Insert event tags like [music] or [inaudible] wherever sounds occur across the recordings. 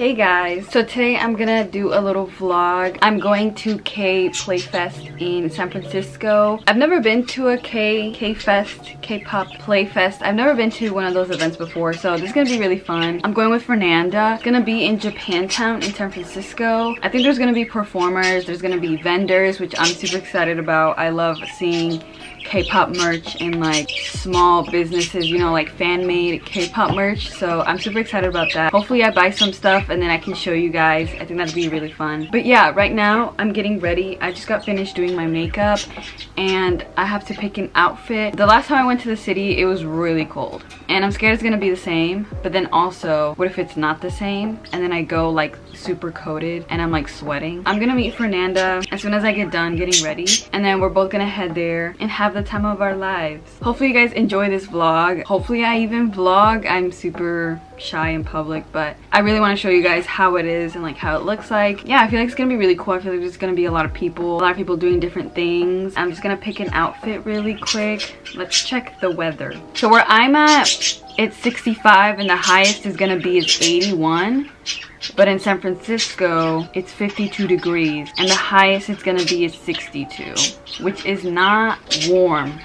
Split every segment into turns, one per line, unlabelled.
Hey guys, so today I'm gonna do a little vlog. I'm going to K Playfest in San Francisco. I've never been to a K K Fest, K-pop Playfest. I've never been to one of those events before, so this is gonna be really fun. I'm going with Fernanda. It's gonna be in Japantown in San Francisco. I think there's gonna be performers, there's gonna be vendors, which I'm super excited about. I love seeing K-pop merch and like small businesses, you know, like fan-made K-pop merch. So I'm super excited about that. Hopefully I buy some stuff and then I can show you guys. I think that'd be really fun. But yeah, right now I'm getting ready. I just got finished doing my makeup and I have to pick an outfit. The last time I went to the city, it was really cold. And I'm scared it's gonna be the same. But then also, what if it's not the same? And then I go like super coated and I'm like sweating. I'm gonna meet Fernanda as soon as I get done getting ready. And then we're both gonna head there and have the time of our lives. Hopefully you guys enjoy this vlog. Hopefully I even vlog. I'm super shy in public but I really want to show you guys how it is and like how it looks like. Yeah I feel like it's gonna be really cool. I feel like there's gonna be a lot of people a lot of people doing different things. I'm just gonna pick an outfit really quick. Let's check the weather. So where I'm at it's 65 and the highest is gonna be is 81 but in San Francisco, it's 52 degrees and the highest it's gonna be is 62, which is not warm.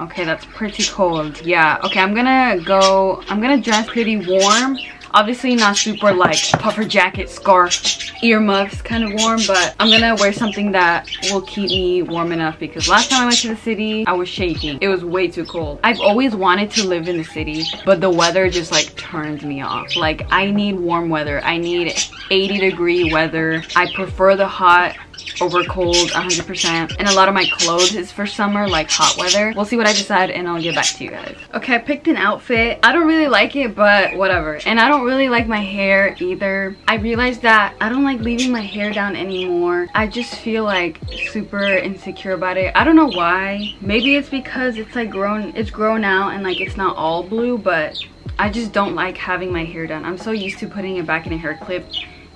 Okay, that's pretty cold. Yeah, okay, I'm gonna go, I'm gonna dress pretty warm Obviously not super like puffer jacket, scarf, earmuffs kind of warm, but I'm gonna wear something that will keep me warm enough because last time I went to the city, I was shaking. It was way too cold. I've always wanted to live in the city, but the weather just like turns me off. Like I need warm weather. I need 80 degree weather. I prefer the hot over cold 100% and a lot of my clothes is for summer like hot weather. We'll see what i decide and i'll get back to you guys. Okay i picked an outfit. I don't really like it but whatever. And i don't really like my hair either. I realized that i don't like leaving my hair down anymore. I just feel like super insecure about it. I don't know why. Maybe it's because it's like grown it's grown out and like it's not all blue but I just don't like having my hair done. I'm so used to putting it back in a hair clip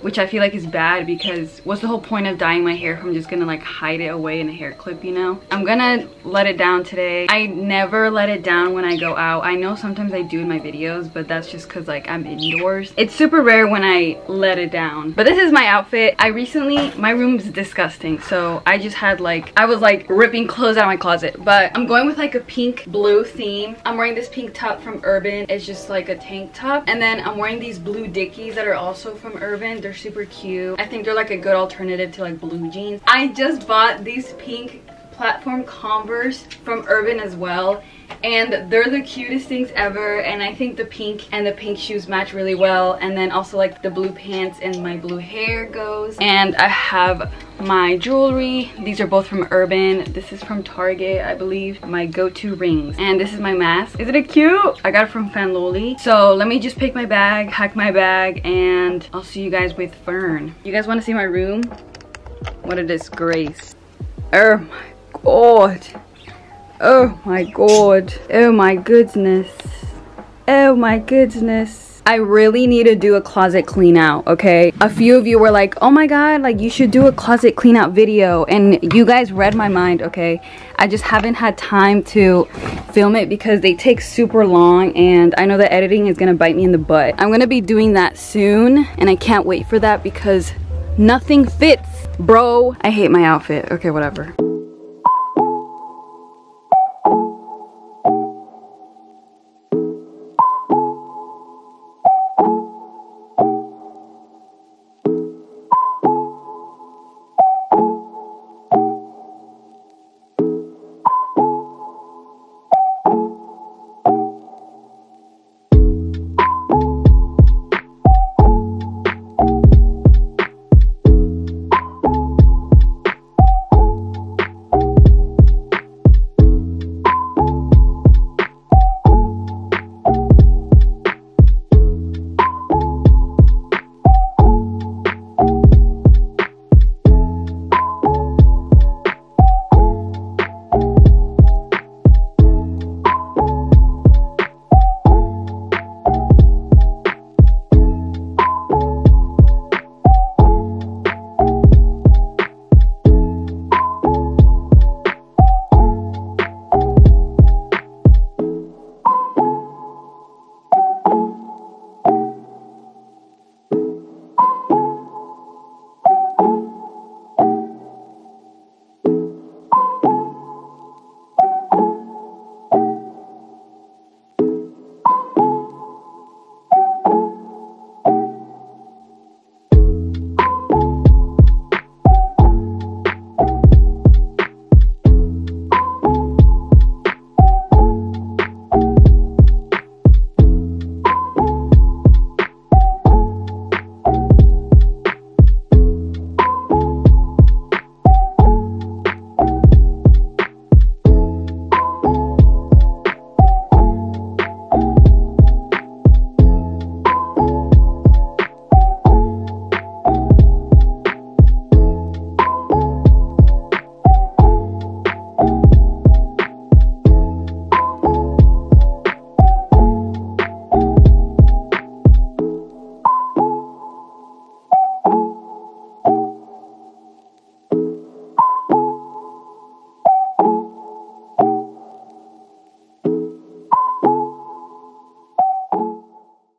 which I feel like is bad because what's the whole point of dyeing my hair if I'm just gonna like hide it away in a hair clip, you know? I'm gonna let it down today. I never let it down when I go out. I know sometimes I do in my videos, but that's just cause like I'm indoors. It's super rare when I let it down. But this is my outfit. I recently, my room's disgusting. So I just had like, I was like ripping clothes out of my closet. But I'm going with like a pink blue theme. I'm wearing this pink top from Urban. It's just like a tank top. And then I'm wearing these blue dickies that are also from Urban. They're super cute. I think they're like a good alternative to like blue jeans. I just bought these pink platform Converse from Urban as well. And they're the cutest things ever and I think the pink and the pink shoes match really well and then also like the blue pants and my blue hair goes. And I have my jewelry. These are both from Urban. This is from Target I believe. My go-to rings. And this is my mask. Isn't it cute? I got it from Fanloli. So let me just pick my bag pack my bag and I'll see you guys with Fern. You guys want to see my room? What a disgrace. Oh my god Oh my god. Oh my goodness. Oh my goodness. I really need to do a closet clean out, okay? A few of you were like, oh my god, like you should do a closet clean out video. And you guys read my mind, okay? I just haven't had time to film it because they take super long and I know the editing is gonna bite me in the butt. I'm gonna be doing that soon and I can't wait for that because nothing fits, bro. I hate my outfit. Okay, whatever.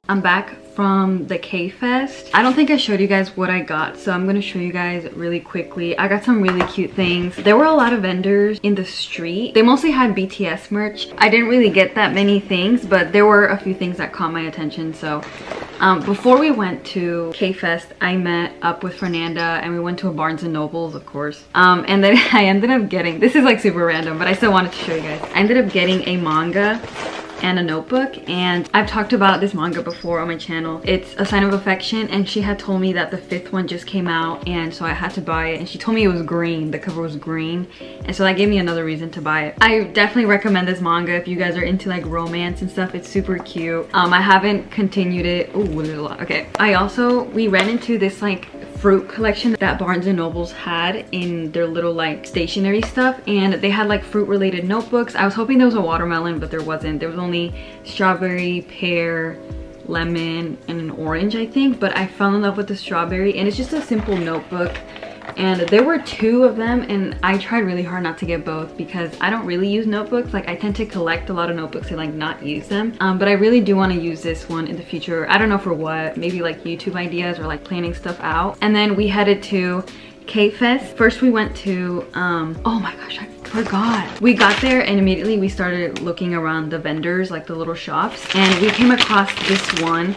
I'm back from the K-Fest. I don't think I showed you guys what I got, so I'm gonna show you guys really quickly. I got some really cute things. There were a lot of vendors in the street. They mostly had BTS merch. I didn't really get that many things, but there were a few things that caught my attention, so um, before we went to K-Fest, I met up with Fernanda and we went to a Barnes & Nobles, of course. Um, and then [laughs] I ended up getting, this is like super random, but I still wanted to show you guys. I ended up getting a manga and a notebook and I've talked about this manga before on my channel. It's A Sign of Affection and she had told me that the fifth one just came out and so I had to buy it and she told me it was green, the cover was green and so that gave me another reason to buy it. I definitely recommend this manga if you guys are into like romance and stuff. It's super cute. Um, I haven't continued it. There's a lot. Okay. I also, we ran into this like fruit collection that Barnes & Nobles had in their little like stationery stuff and they had like fruit related notebooks. I was hoping there was a watermelon but there wasn't. There was only strawberry, pear, lemon, and an orange I think but I fell in love with the strawberry and it's just a simple notebook and there were two of them and I tried really hard not to get both because I don't really use notebooks like I tend to collect a lot of notebooks and like not use them um, but I really do want to use this one in the future I don't know for what maybe like YouTube ideas or like planning stuff out and then we headed to K-Fest. First we went to, um, oh my gosh, I forgot. We got there and immediately we started looking around the vendors, like the little shops. And we came across this one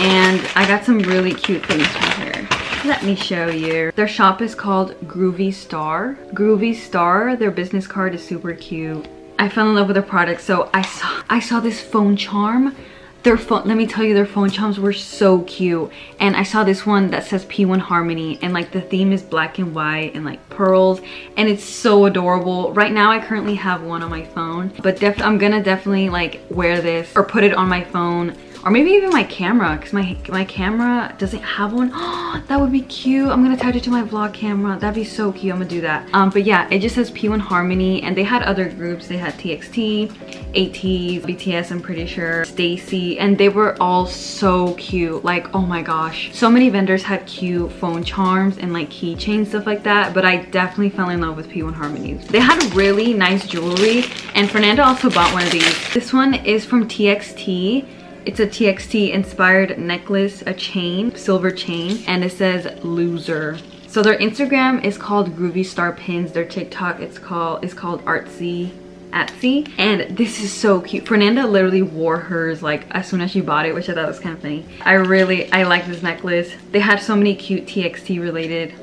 and I got some really cute things from here. Let me show you. Their shop is called Groovy Star. Groovy Star, their business card is super cute. I fell in love with their product. So I saw I saw this phone charm. Their phone, let me tell you, their phone charms were so cute. And I saw this one that says P1 Harmony and like the theme is black and white and like pearls and it's so adorable. Right now I currently have one on my phone, but def I'm gonna definitely like wear this or put it on my phone or maybe even my camera because my my camera doesn't have one. Oh, [gasps] that would be cute. I'm gonna attach it to my vlog camera. That'd be so cute. I'm gonna do that. Um but yeah it just says p1 harmony and they had other groups. They had txt ATEEZ bts i'm pretty sure STAYC and they were all so cute. Like oh my gosh. So many vendors had cute phone charms and like keychains stuff like that but i definitely fell in love with p1 harmony. They had really nice jewelry and fernanda also bought one of these. This one is from txt it's a TXT inspired necklace, a chain, silver chain, and it says loser. So their Instagram is called Groovy Star Pins. Their TikTok it's called is called Artsy Atsy. And this is so cute. Fernanda literally wore hers like as soon as she bought it, which I thought was kind of funny. I really, I like this necklace. They had so many cute TXT related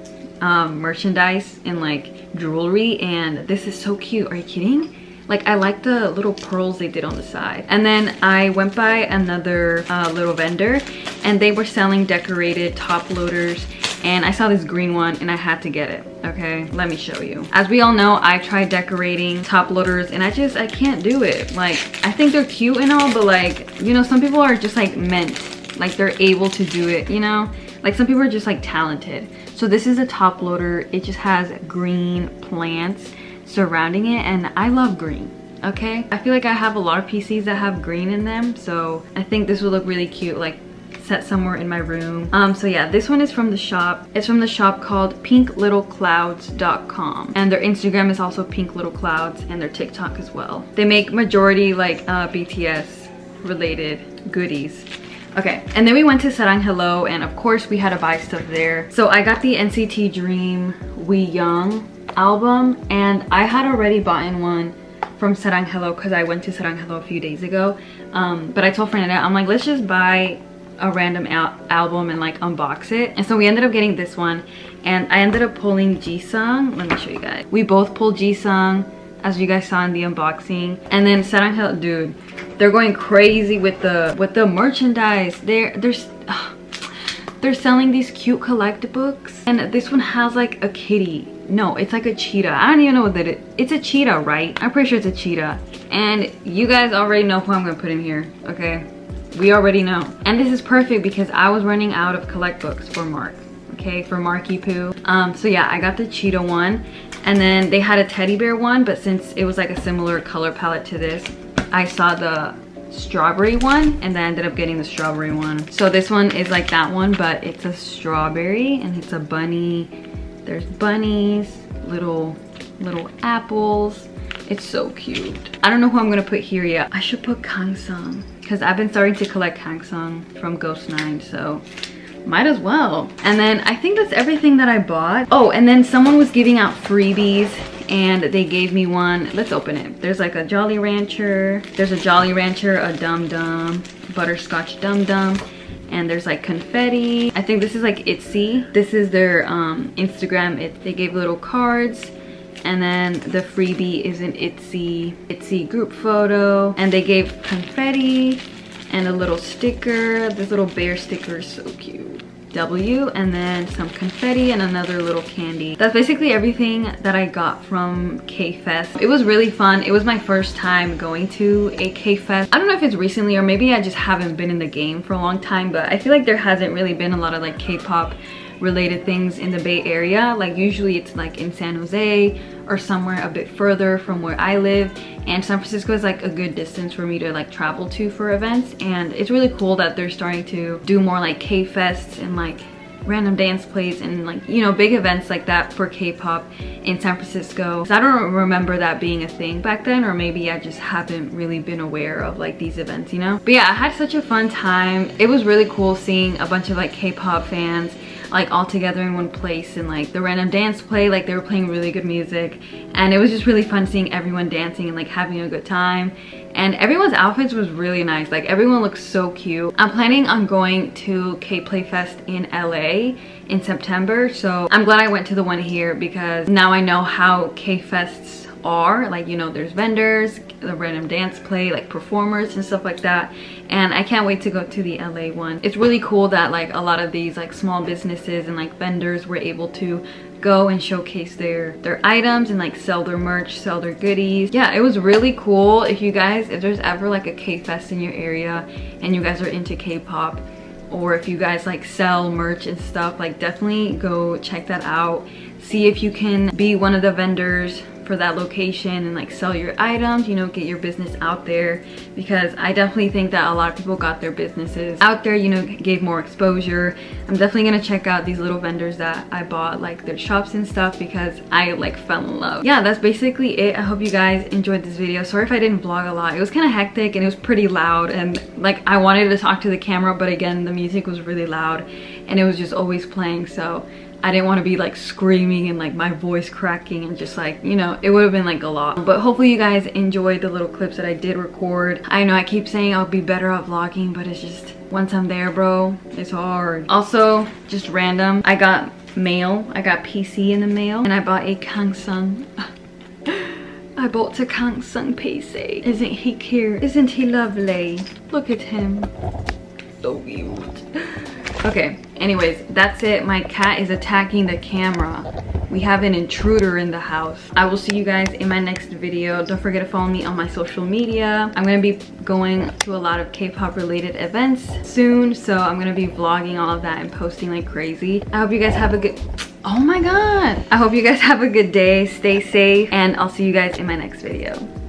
um, merchandise and like jewelry and this is so cute. Are you kidding? Like I like the little pearls they did on the side. And then I went by another uh, little vendor and they were selling decorated top loaders and I saw this green one and I had to get it okay? Let me show you. As we all know I tried decorating top loaders and I just I can't do it. Like I think they're cute and all but like you know some people are just like meant like they're able to do it you know? Like some people are just like talented. So this is a top loader. It just has green plants surrounding it and I love green okay? I feel like I have a lot of PCs that have green in them so I think this would look really cute like set somewhere in my room. Um so yeah this one is from the shop. It's from the shop called pinklittleclouds.com and their instagram is also pink little clouds and their tiktok as well. They make majority like uh bts related goodies. Okay, and then we went to Sarang Hello, and of course we had to buy stuff there. So I got the NCT Dream We Young album and I had already bought in one from Sarang Hello because I went to Sarang Hello a few days ago. Um, but I told Fernanda, I'm like, let's just buy a random al album and like unbox it. And so we ended up getting this one and I ended up pulling Jisung. Let me show you guys. We both pulled Jisung as you guys saw in the unboxing. And then Sarang Hello, dude, they're going crazy with the with the merchandise. They're, there's, uh, they're selling these cute collect books and this one has like a kitty. No it's like a cheetah. I don't even know what that is it's a cheetah right? I'm pretty sure it's a cheetah. And you guys already know who i'm gonna put in here okay? We already know. And this is perfect because i was running out of collect books for mark okay? For marky poo. Um so yeah i got the cheetah one and then they had a teddy bear one but since it was like a similar color palette to this i saw the strawberry one and then ended up getting the strawberry one. So this one is like that one, but it's a strawberry and it's a bunny. There's bunnies, little, little apples. It's so cute. I don't know who I'm gonna put here yet. I should put Kang Sung because I've been starting to collect Kangsung from Ghost 9 so might as well and then i think that's everything that i bought oh and then someone was giving out freebies and they gave me one. Let's open it. There's like a jolly rancher. There's a jolly rancher a dum dum butterscotch dum dum and there's like confetti. I think this is like ITZY this is their um instagram. It they gave little cards and then the freebie is an ITZY ITZY group photo. And they gave confetti and a little sticker. This little bear sticker is so cute. W and then some confetti and another little candy. That's basically everything that I got from K-Fest. It was really fun. It was my first time going to a K-Fest. I don't know if it's recently or maybe I just haven't been in the game for a long time, but I feel like there hasn't really been a lot of like K-pop related things in the Bay Area. Like usually it's like in San Jose or somewhere a bit further from where I live. And San Francisco is like a good distance for me to like travel to for events. And it's really cool that they're starting to do more like K-Fests and like random dance plays and like you know big events like that for k-pop in san francisco so i don't remember that being a thing back then or maybe i just haven't really been aware of like these events you know but yeah i had such a fun time it was really cool seeing a bunch of like k-pop fans like all together in one place and like the random dance play like they were playing really good music. And it was just really fun seeing everyone dancing and like having a good time. And everyone's outfits was really nice. Like everyone looks so cute. I'm planning on going to k playfest in la in september. So i'm glad i went to the one here because now i know how k fests are like you know there's vendors the random dance play like performers and stuff like that. And i can't wait to go to the la one. It's really cool that like a lot of these like small businesses and like vendors were able to go and showcase their their items and like sell their merch sell their goodies. Yeah it was really cool. If you guys if there's ever like a k-fest in your area and you guys are into k-pop or if you guys like sell merch and stuff like definitely go check that out. See if you can be one of the vendors for that location and like sell your items you know get your business out there. Because i definitely think that a lot of people got their businesses out there you know gave more exposure. I'm definitely gonna check out these little vendors that i bought like their shops and stuff because i like fell in love. Yeah that's basically it. I hope you guys enjoyed this video. Sorry if i didn't vlog a lot. It was kind of hectic and it was pretty loud and like i wanted to talk to the camera but again the music was really loud and it was just always playing. So I didn't want to be like screaming and like my voice cracking and just like, you know, it would have been like a lot. But hopefully you guys enjoyed the little clips that I did record. I know I keep saying I'll be better at vlogging, but it's just once I'm there, bro, it's hard. Also, just random, I got mail. I got PC in the mail and I bought a Kangsung. [laughs] I bought a Kangsung PC. Isn't he cute? Isn't he lovely? Look at him. So cute. [laughs] Okay, anyways, that's it. My cat is attacking the camera. We have an intruder in the house. I will see you guys in my next video. Don't forget to follow me on my social media. I'm gonna be going to a lot of K-pop related events soon, so I'm gonna be vlogging all of that and posting like crazy. I hope you guys have a good... Oh my god! I hope you guys [laughs] have a good day, stay safe, and I'll see you guys in my next video.